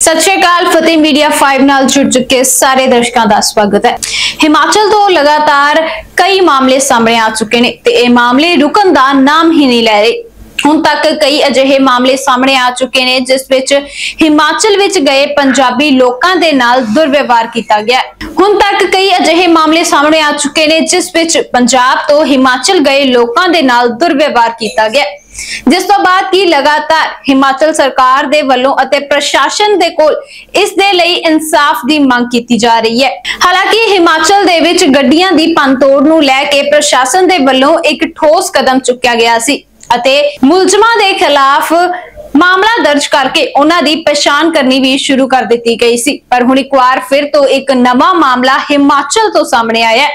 ਸਤਿ ਸ਼੍ਰੀ ਅਕਾਲ, ਫਤਿਹ ਮੀਡੀਆ 5 ਨਾਲ ਜੁੜ ਚੁੱਕੇ ਸਾਰੇ ਦਰਸ਼ਕਾਂ ਦਾ ਸਵਾਗਤ ਹੈ। ਹਿਮਾਚਲ ਤੋਂ ਲਗਾਤਾਰ ਕਈ ਮਾਮਲੇ ਸਾਹਮਣੇ ਆ ਚੁੱਕੇ ਨੇ ਤੇ ਇਹ ਮਾਮਲੇ ਰੁਕਣ ਦਾ ਨਾਮ ਹੀ ਨਹੀਂ ਲੈ ਰਹੇ। ਹੁਣ ਤੱਕ ਕਈ ਅਜਿਹੇ ਮਾਮਲੇ ਸਾਹਮਣੇ ਆ ਚੁੱਕੇ ਨੇ, ਜਿਸ ਵਿੱਚ ਹਿਮਾਚਲ ਵਿੱਚ ਗਏ ਪੰਜਾਬੀ ਲੋਕਾਂ ਦੇ ਨਾਲ ਦੁਰਵਿਵਹਾਰ ਕੀਤਾ ਗਿਆ ਹੁਣ ਤੱਕ ਕਈ ਅਜਿਹੇ ਮਾਮਲੇ ਸਾਹਮਣੇ ਆ ਚੁੱਕੇ ਨੇ, ਜਿਸ ਵਿੱਚ ਪੰਜਾਬ ਤੋਂ ਹਿਮਾਚਲ ਗਏ ਲੋਕਾਂ ਦੇ ਨਾਲ ਦੁਰਵਿਵਹਾਰ ਕੀਤਾ ਗਿਆ ਜਿਸ ਤੋਂ ਬਾਅਦ ਕੀ ਲਗਾਤਾਰ ਹਿਮਾਚਲ ਸਰਕਾਰ ਦੇ ਵੱਲੋਂ ਅਤੇ ਪ੍ਰਸ਼ਾਸਨ ਦੇ ਕੋਲ ਇਸ ਦੇ ਲਈ ਇਨਸਾਫ ਦੀ ਮੰਗ ਕੀਤੀ ਜਾ ਰਹੀ ਹੈ। ਹਾਲਾਂਕਿ ਹਿਮਾਚਲ ਦੇ ਵਿੱਚ ਗੱਡੀਆਂ ਦੀ ਪੰਤੋੜ ਨੂੰ ਲੈ ਕੇ ਪ੍ਰਸ਼ਾਸਨ ਦੇ ਵੱਲੋਂ ਇੱਕ ਠੋਸ ਕਦਮ ਚੁੱਕਿਆ ਗਿਆ ਸੀ ਅਤੇ ਮੁਲਜ਼ਮਾਂ ਦੇ ਖਿਲਾਫ ਮਾਮਲਾ ਦਰਜ ਕਰਕੇ ਉਹਨਾਂ ਦੀ ਪਛਾਣ ਕਰਨੀ ਵੀ ਸ਼ੁਰੂ ਕਰ ਦਿੱਤੀ ਗਈ ਸੀ। ਪਰ ਹੁਣ ਇੱਕ ਵਾਰ ਫਿਰ ਤੋਂ ਇੱਕ ਨਵਾਂ ਮਾਮਲਾ ਹਿਮਾਚਲ ਤੋਂ ਸਾਹਮਣੇ ਆਇਆ ਹੈ,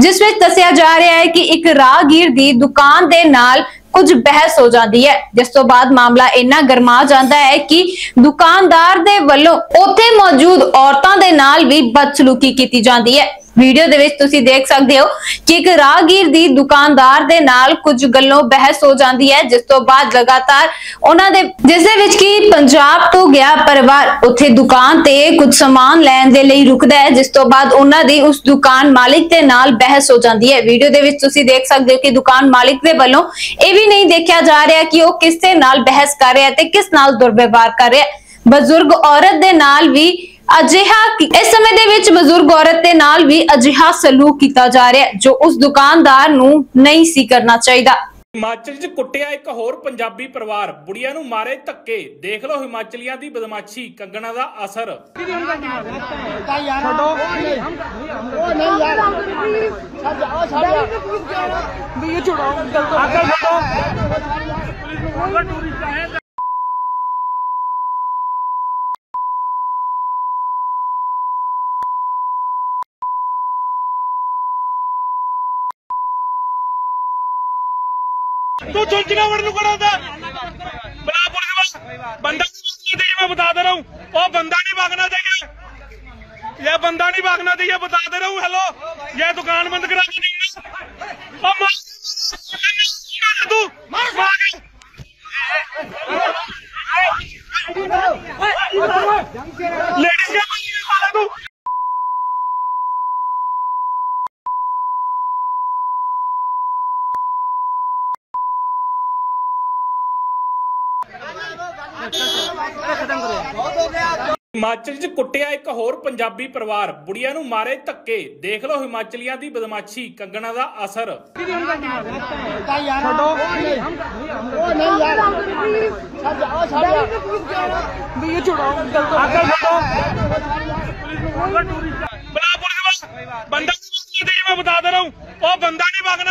ਜਿਸ ਵਿੱਚ ਦੱਸਿਆ ਜਾ ਰਿਹਾ ਹੈ ਕਿ ਇੱਕ ਰਾਹਗੀਰ ਦੀ ਦੁਕਾਨ ਦੇ ਨਾਲ ਕੁਝ ਬਹਿਸ ਹੋ ਜਾਂਦੀ ਹੈ। ਜਿਸ ਤੋਂ ਬਾਅਦ ਮਾਮਲਾ ਇੰਨਾ ਗਰਮਾ ਜਾਂਦਾ ਹੈ ਕਿ ਦੁਕਾਨਦਾਰ ਦੇ ਵੱਲੋਂ ਉੱਥੇ ਮੌਜੂਦ ਔਰਤਾਂ ਦੇ ਨਾਲ ਵੀ ਬਦਸਲੂਕੀ ਕੀਤੀ ਜਾਂਦੀ ਹੈ। ਵੀਡੀਓ ਦੇ ਵਿੱਚ ਤੁਸੀਂ ਦੇਖ ਸਕਦੇ ਹੋ ਕਿ ਇੱਕ ਰਾਹਗੀਰ ਦੀ ਦੁਕਾਨਦਾਰ ਦੇ ਨਾਲ ਕੁਝ ਗੱਲੋਂ ਬਹਿਸ ਹੋ ਜਾਂਦੀ ਹੈ, ਜਿਸ ਤੋਂ ਬਾਅਦ ਲਗਾਤਾਰ ਉਹਨਾਂ ਦੇ ਜਿਸ ਦੇ ਵਿੱਚ ਕਿ ਪੰਜਾਬ ਤੋਂ ਗਿਆ ਪਰਿਵਾਰ ਉੱਥੇ ਦੁਕਾਨ ਤੇ ਕੁਝ ਸਮਾਨ ਲੈਣ ਦੇ ਲਈ ਰੁਕਦਾ ਹੈ, ਜਿਸ ਤੋਂ ਬਾਅਦ ਉਹਨਾਂ ਦੀ ਉਸ ਦੁਕਾਨ ਮਾਲਿਕ ਦੇ ਨਾਲ ਬਹਿਸ ਹੋ ਜਾਂਦੀ ਹੈ। ਵੀਡੀਓ ਦੇ ਵਿੱਚ ਤੁਸੀਂ ਦੇਖ ਸਕਦੇ ਹੋ ਕਿ ਦੁਕਾਨ ਮਾਲਿਕ ਦੇ ਵੱਲੋਂ ਇਹ ਵੀ ਨਹੀਂ ਦੇਖਿਆ ਜਾ ਰਿਹਾ ਕਿ ਉਹ ਕਿਸ ਦੇ ਨਾਲ ਬਹਿਸ ਕਰ ਰਿਹਾ ਤੇ ਕਿਸ ਨਾਲ ਦੁਰਵਿਵਹਾਰ ਕਰ ਰਿਹਾ ਬਜ਼ੁਰਗ ਔਰਤ ਦੇ ਨਾਲ ਵੀ ਅਜਿਹਾ ਇਸ ਸਮੇਂ ਦੇ ਵਿੱਚ ਬਜ਼ੁਰਗ ਔਰਤ ਦੇ ਨਾਲ ਵੀ ਅਜਿਹਾ ਸਲੂਕ ਕੀਤਾ ਜਾ ਰਿਹਾ ਜੋ ਉਸ ਦੁਕਾਨਦਾਰ ਨੂੰ ਨਹੀਂ ਸੀ ਕਰਨਾ ਚਾਹੀਦਾ। ਹਿਮਾਚਲ 'ਚ ਕੁੱਟਿਆ ਇੱਕ ਹੋਰ ਪੰਜਾਬੀ ਪਰਿਵਾਰ। ਬੁੜੀਆਂ ਨੂੰ ਮਾਰੇ ਧੱਕੇ। ਦੇਖ ਲਓ ਹਿਮਾਚਲੀਆਂ ਦੀ ਬਦਮਾਸ਼ੀ ਕੰਗਣਾ ਦਾ ਅਸਰ। तू चुंच का वर्णन करा था बलापुर के पास बंदा चाहिए, मैं बता दे रहा हूँ। और बंदा नहीं भागना चाहिए। यह बंदा नहीं भागना चाहिए, बता दे रहा हूँ। हेलो यह दुकान बंद करा के तू। ले ਹਿਮਾਚਲ 'ਚ ਕੁੱਟਿਆ ਇੱਕ ਹੋਰ ਪੰਜਾਬੀ ਪਰਿਵਾਰ ਬੁੜੀਆਂ ਨੂੰ ਮਾਰੇ ਧੱਕੇ ਦੇਖ ਲਓ ਹਿਮਾਚਲੀਆਂ ਦੀ ਬਦਮਾਸ਼ੀ ਕੰਗਣਾ ਦਾ ਅਸਰ ये छुड़ाओ आकर छुड़ाओ बला पुलिस वाला बंदा नहीं भागना चाहिए मैं बता दे रहा हूँ ओ बंदा नहीं भागना